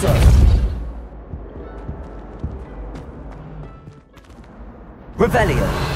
so. Revelio.